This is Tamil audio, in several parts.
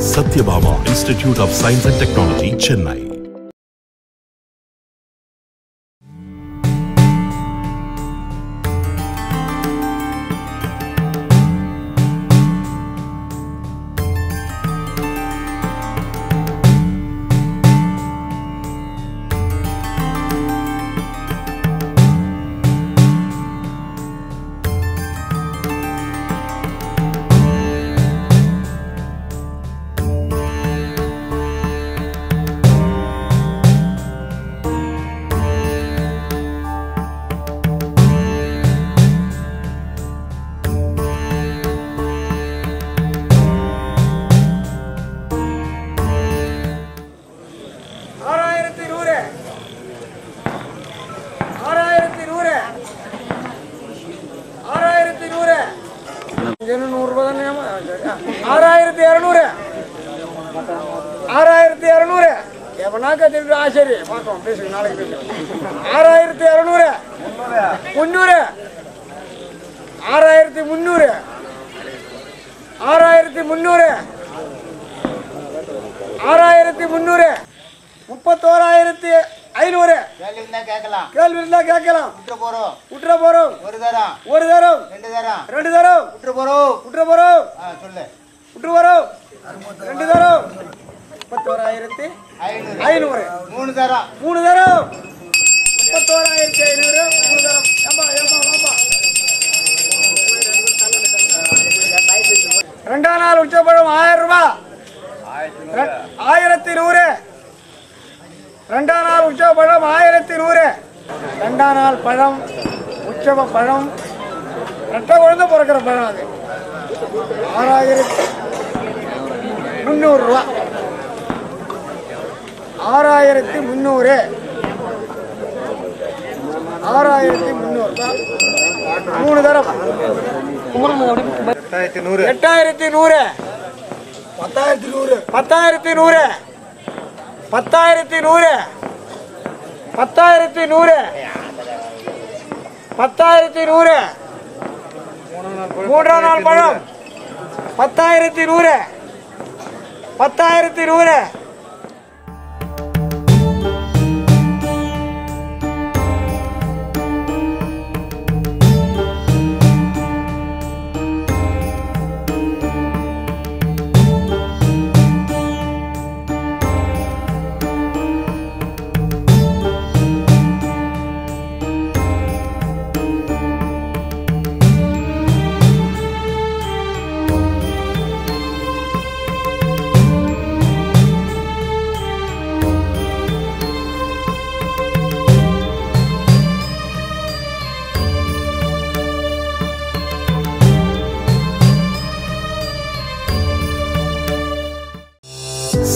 Satyabama Institute of Science and Technology, Chennai. நூறுரூபா தானே ஆறாயிரத்தி இரநூறு ஆறாயிரத்தி இரநூறு எவனா கத்திட்டு ஆச்சரி பார்ப்போம் பேசுங்க நாளைக்கு பேசுங்க ஆறாயிரத்தி இரநூறு முந்நூறு ஆறாயிரத்தி முந்நூறு ஆறாயிரத்தி முந்நூறு ஆறாயிரத்தி முந்நூறு முப்பத்தோராயிரத்தி ஐநூறு கேள்வி இருந்தா கேட்கலாம். கேள்வி இருந்தா கேட்கலாம். விட்டு போறோம். விட்டுற போறோம். ஒரு தரம். ஒரு தரம். ரெண்டு தரம். ரெண்டு தரம். விட்டு போறோம். விட்டுற போறோம். சொல்லு. விட்டு வரோம் ரெண்டு தரம். முப்பத்தோராயிரத்தி ஐநூறு. ஐநூறு. மூணு தரம். மூணு தரம். முப்பத்தோராயிரத்தி ஐநூறு. மூணு தரம். ஏம்பா ஏம்பா வாப்பா ரெண்டாம் நாள் உச்சப்பழம் ஆயிரம் ரூபாய். ஆயிரத்தி நூறு. ரெண்டாம் நாள் உற்சவ பழம் ஆயிரத்தி நூறு. ரெண்டாம் நாள் பழம் உற்சவ பழம் ரெட்டை குழந்தை பிறக்கிற பழம் அது. ஆறாயிரத்தி முந்நூறு ரூபா. ஆறாயிரத்தி முந்நூறு. ஆறாயிரத்தி முந்நூறு ரூபா. மூணு தரம் எட்டாயிரத்தி நூறு. எட்டாயிரத்தி நூறு. பத்தாயிரத்தி நூறு. பத்தாயிரத்தி நூறு. பத்தாயிரத்தி நூறு. பத்தாயிரத்தி நூறு. பத்தாயிரத்தி நூறு. மூன்றாம் நாள் பழம். பத்தாயிரத்தி நூறு. பத்தாயிரத்தி நூறு.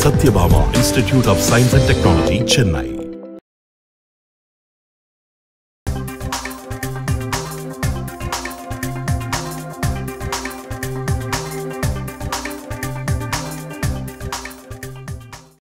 Sathyabama institute of science and technology Chennai.